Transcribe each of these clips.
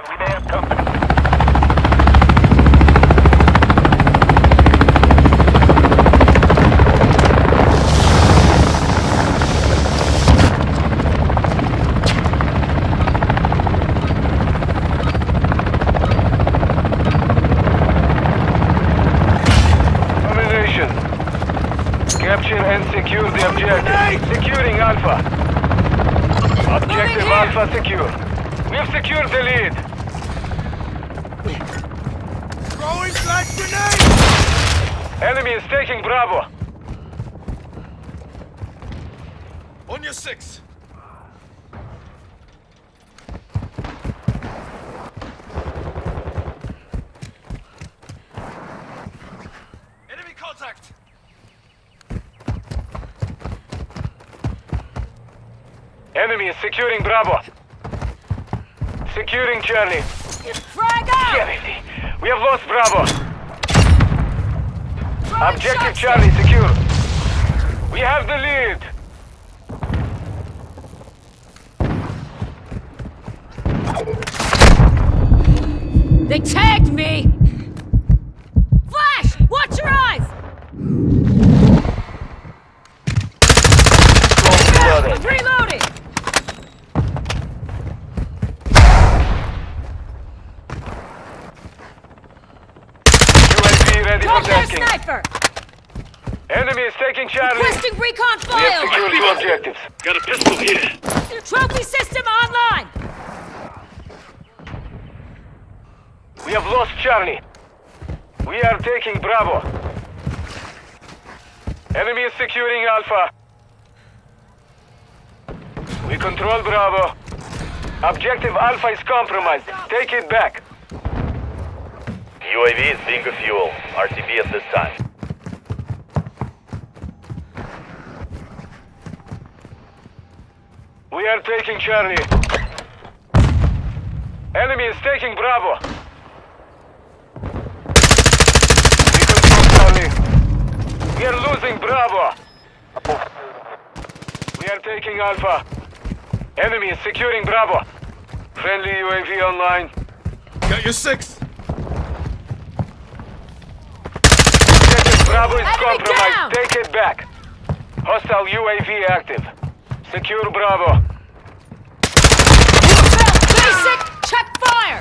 on. We may have company. Capture and secure the objective. Securing Alpha. Objective. Alpha secure. We've secured the lead. Throwing grenade! Enemy is taking Bravo. On your six. Enemy contact! Enemy is securing Bravo. Securing Charlie. Frag out! Damn it. We have lost Bravo. Objective. Charlie secure. We have the lead. They tagged me! Flash! Watch your eyes! I'm reloading! UAV ready Drop for their tasking. sniper! Enemy is taking Charlie. Requesting recon We have file! secured two objectives. Got a pistol here. Trophy system online! We have lost Charlie. We are taking Bravo. Enemy is securing Alpha. We control Bravo. Objective Alpha is compromised. Take it back. UAV is being refuel. RTB at this time. We are taking Charlie. Enemy is taking Bravo. We control Charlie. We are losing Bravo. We are taking Alpha. Enemy is securing Bravo. Friendly UAV online. Got your six. Objective Bravo is Enemy compromised. down! Take it back. Hostile UAV active. Secure Bravo. Basic! Check fire!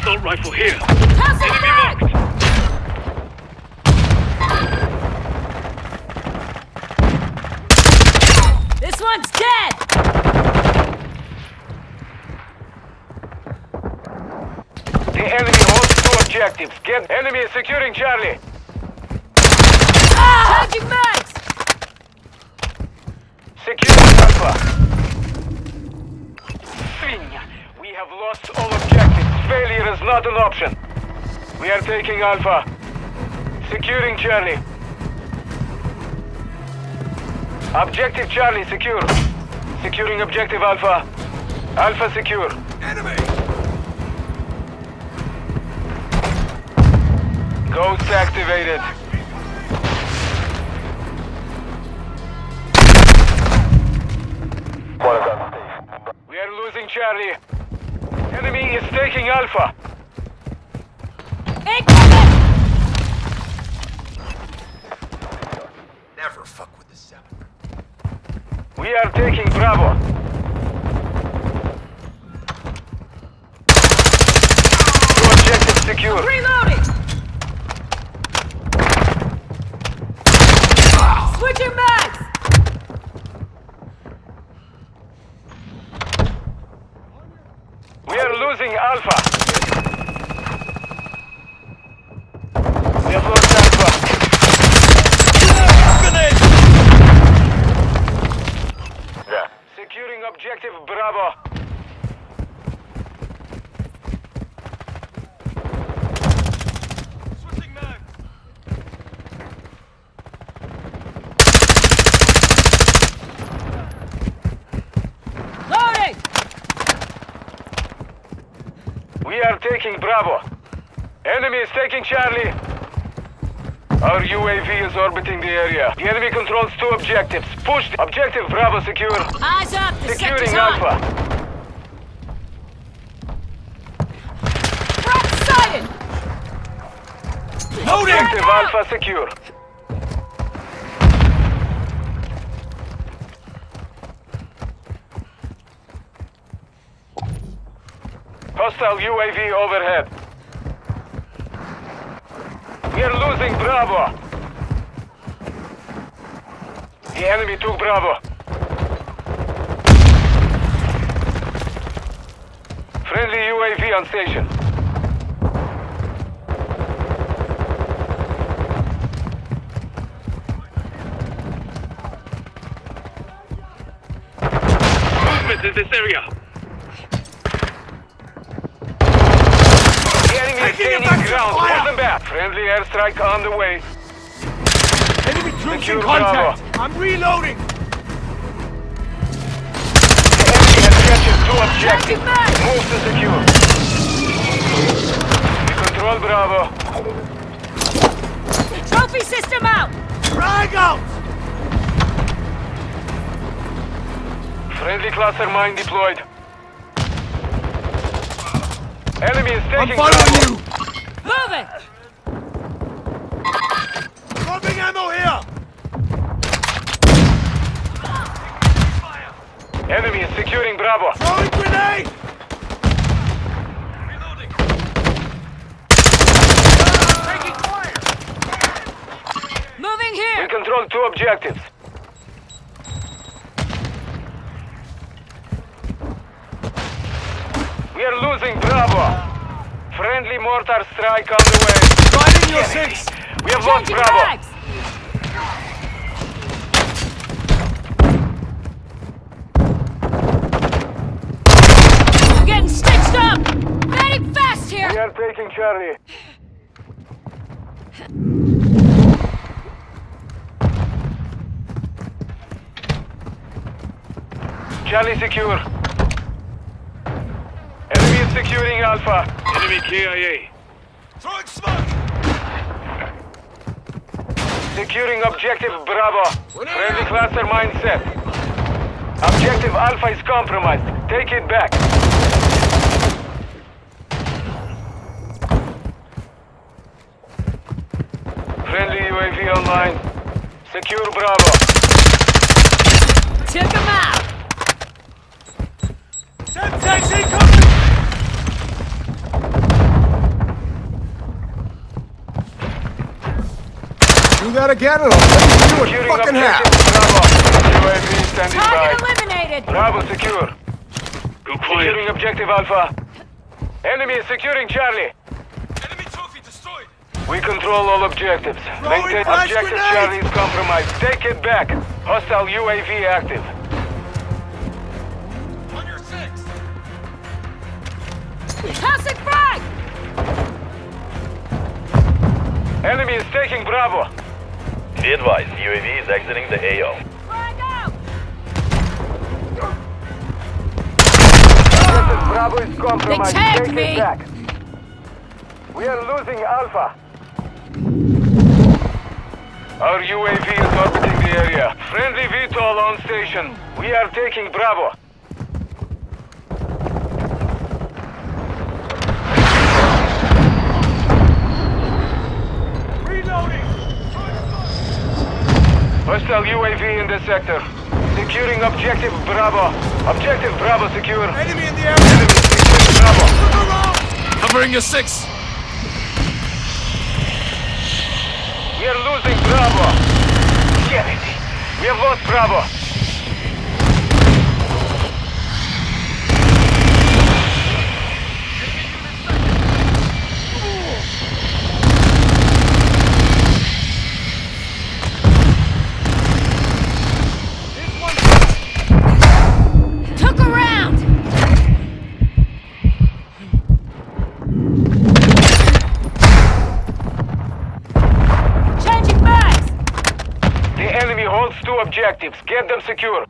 Assault rifle here. Pass it back! This one's dead! The enemy holds two objectives. Get enemy is securing Charlie. Changing mags! Securing Alpha. Свинья. We have lost all objectives. Failure is not an option. We are taking Alpha. Securing Charlie. Objective Charlie secure. Securing objective Alpha. Alpha secure. Enemy! Ghost activated. We are losing Charlie. Enemy is taking Alpha. Incoming! Never fuck with the seven. We are taking Bravo. Two objectives secure. Reloading! Switching mags! We are losing Alpha. We have lost Alpha. Grenade! Securing objective Bravo. Switching mag! Loading! We are taking Bravo. Enemy is taking Charlie. Our UAV is orbiting the area. The enemy controls two objectives. Push objective Bravo secure. Eyes up. The Securing. Alpha. Front sighted. Loading! Objective Alpha secure. Hostile UAV overhead. We are losing Bravo. The enemy took Bravo. Friendly UAV on station. Movement in this area. The enemy is gaining ground. Pull them back. Friendly airstrike on the way. Enemy troops Secure in contact! Bravo. I'm reloading! The enemy has captured two objectives. Move to secure. We control Bravo. Trophy system out. Drag out! Friendly cluster mine deployed. Enemy is taking I'm taking following Bravo. you! Move it. Dropping ammo here! Enemy is securing Bravo. Throwing grenade! Reloading! Taking fire! Moving We control two objectives. We are losing Bravo. Friendly mortar strike on the way. Finding your six! We have lost Bravo. bags. Taking Charlie. Charlie secure. Enemy is securing Alpha. Enemy KIA. Throwing smoke! Securing objective Bravo. Friendly cluster mine set. Objective Alpha is compromised. Take it back. Friendly UAV. Secure Bravo. Took him out. Semtex incoming! You got a cannon Let me do it Securing fucking objective half! Bravo. UAV standing Target by. eliminated. Bravo secure. Go Securing quiet. objective Alpha. Enemy is securing Charlie. Enemy trophy destroyed! We control all objectives. Throwing Maintain flash objective grenade! Charlie is compromised. Take it back. Hostile UAV active. On your six! Tossing frag. Enemy is taking Bravo. Be advised, UAV is exiting the AO. Frag out. Bravo is compromised. tagged Take me. it back. We are losing Alpha. Our UAV is orbiting the area. Friendly VTOL on station. We are taking Bravo. Reloading! Hostile UAV in the sector. Securing objective Bravo. Objective Bravo secure. Enemy in the air! Enemy securing Bravo. Covering your six. We are losing Bravo. Damn it. We have lost Bravo. Get them secure.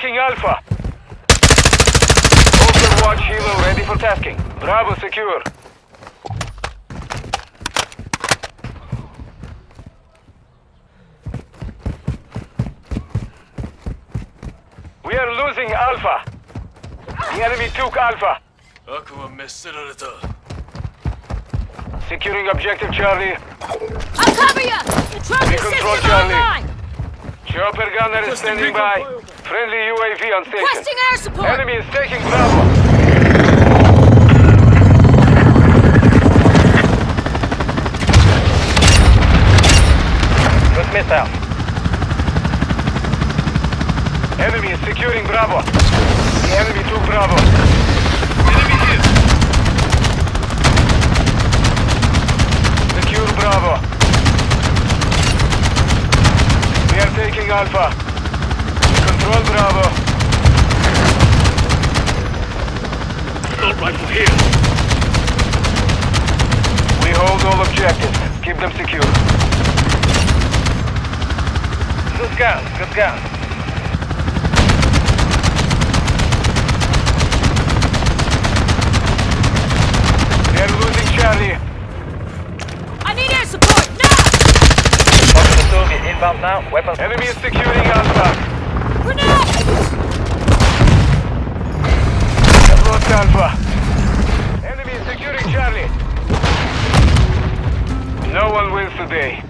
taking Alpha. Overwatch Helo ready for tasking. Bravo secure. losing Alpha. The enemy took Alpha. Securing objective Charlie. I'll cover you! The control Charlie. Online. Chopper gunner is standing by. Friendly UAV on station. Requesting air support! Enemy is taking Bravo. missile. Enemy is securing Bravo. The enemy took Bravo. Enemy here. Secure Bravo. We are taking Alpha. Control Bravo. Assault rifle here We hold all objectives. Keep them secure. Good gun, good gun. Enemy is securing Alpha. Grenade! I've Alpha. Enemy is securing Charlie. No one wins today.